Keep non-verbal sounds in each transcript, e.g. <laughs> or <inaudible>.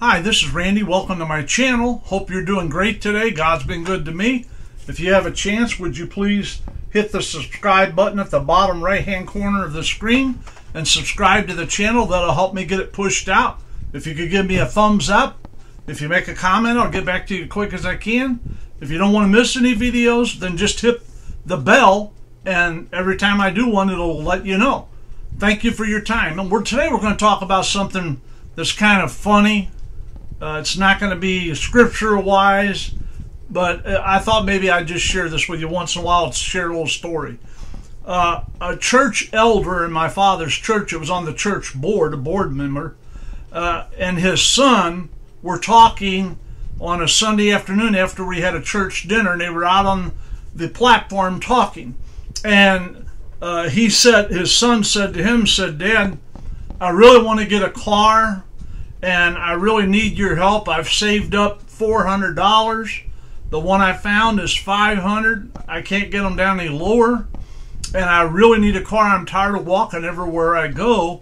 Hi, this is Randy. Welcome to my channel. Hope you're doing great today. God's been good to me. If you have a chance, would you please hit the subscribe button at the bottom right hand corner of the screen and subscribe to the channel. That'll help me get it pushed out. If you could give me a thumbs up, if you make a comment, I'll get back to you as quick as I can. If you don't want to miss any videos, then just hit the bell and every time I do one, it'll let you know. Thank you for your time. And we're today we're going to talk about something that's kind of funny. Uh, it's not going to be scripture wise, but uh, I thought maybe I'd just share this with you once in a while. To share a little story. Uh, a church elder in my father's church, it was on the church board, a board member, uh, and his son were talking on a Sunday afternoon after we had a church dinner, and they were out on the platform talking. And uh, he said, his son said to him, said, Dad, I really want to get a car and I really need your help. I've saved up $400. The one I found is 500. I can't get them down any lower. And I really need a car. I'm tired of walking everywhere I go.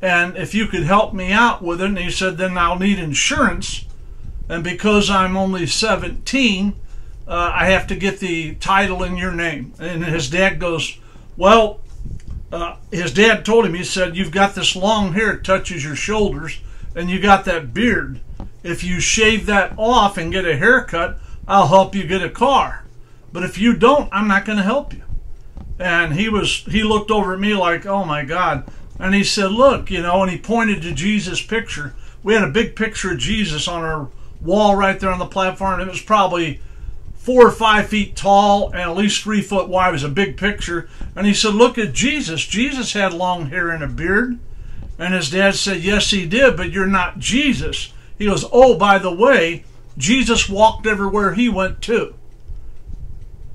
And if you could help me out with it, and he said, then I'll need insurance. And because I'm only 17, uh, I have to get the title in your name. And his dad goes, Well, uh, his dad told him, he said, You've got this long hair, touches your shoulders, and you got that beard. If you shave that off and get a haircut, I'll help you get a car. But if you don't, I'm not going to help you. And he was, he looked over at me like, Oh my God. And he said, Look, you know, and he pointed to Jesus' picture. We had a big picture of Jesus on our wall right there on the platform. It was probably four or five feet tall and at least three foot wide. Was a big picture. And he said, Look at Jesus. Jesus had long hair and a beard. And his dad said, Yes, he did, but you're not Jesus. He goes, Oh, by the way, Jesus walked everywhere he went too.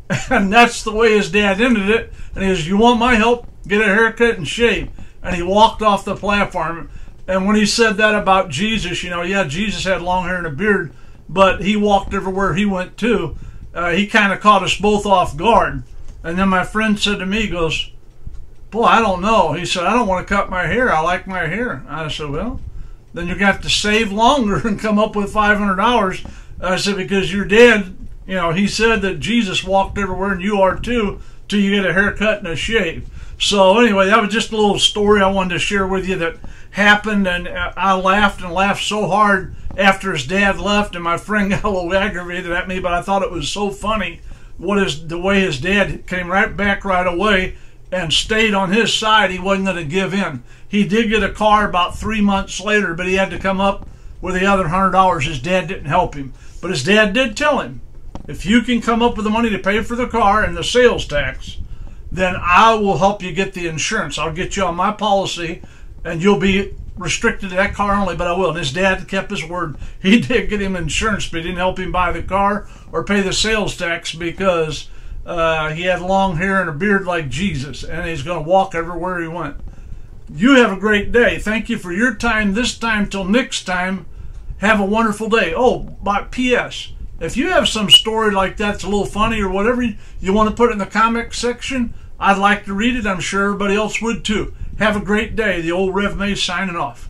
<laughs> And that's the way his dad ended it. And he goes, You want my help? Get a haircut and shave. And he walked off the platform. And when he said that about Jesus, you know, yeah, Jesus had long hair and a beard, but he walked everywhere he went too uh, he kind of caught us both off guard. And then my friend said to me, goes, Boy, I don't know. He said, I don't want to cut my hair. I like my hair. I said, Well, then you're going to have to save longer <laughs> and come up with $500. I said, Because your dad, you know, he said that Jesus walked everywhere and you are too, till you get a haircut and a shave. So, anyway, that was just a little story I wanted to share with you that happened. And I laughed and laughed so hard after his dad left, and my friend got a little aggravated at me, but I thought it was so funny what is the way his dad came right back right away and stayed on his side. He wasn't going to give in. He did get a car about three months later, but he had to come up with the other hundred dollars. His dad didn't help him, but his dad did tell him, if you can come up with the money to pay for the car and the sales tax, then I will help you get the insurance. I'll get you on my policy, and you'll be restricted to that car only, but I will. And his dad kept his word. <laughs> He did get him insurance, but he didn't help him buy the car or pay the sales tax because uh, he had long hair and a beard like Jesus, and he's going to walk everywhere he went. You have a great day. Thank you for your time this time till next time. Have a wonderful day. Oh, by P.S. If you have some story like that that's a little funny or whatever you want to put it in the comment section, I'd like to read it. I'm sure everybody else would too. Have a great day. The old Rev May signing off.